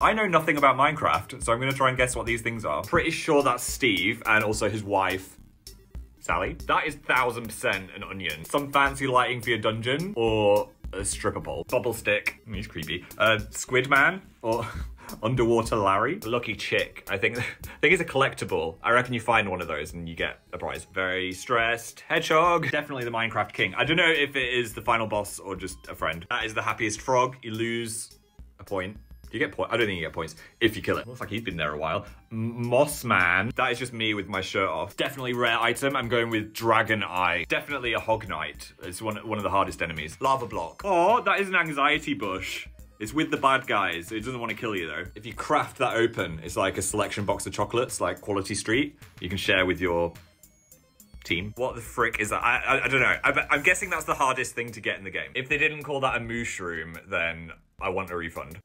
I know nothing about Minecraft, so I'm gonna try and guess what these things are. Pretty sure that's Steve and also his wife, Sally. That is thousand percent an onion. Some fancy lighting for your dungeon or a stripper pole. Bubble stick, he's creepy. Uh, Squid Man or Underwater Larry. Lucky Chick, I think, I think it's a collectible. I reckon you find one of those and you get a prize. Very stressed. Hedgehog. Definitely the Minecraft king. I don't know if it is the final boss or just a friend. That is the happiest frog. You lose a point. You get points? I don't think you get points if you kill it. Looks like he's been there a while. Moss Man. That is just me with my shirt off. Definitely rare item. I'm going with Dragon Eye. Definitely a Hog Knight. It's one, one of the hardest enemies. Lava Block. Oh, that is an anxiety bush. It's with the bad guys. It doesn't want to kill you though. If you craft that open, it's like a selection box of chocolates, like Quality Street. You can share with your team. What the frick is that? I, I, I don't know. I, I'm guessing that's the hardest thing to get in the game. If they didn't call that a mooshroom, then I want a refund.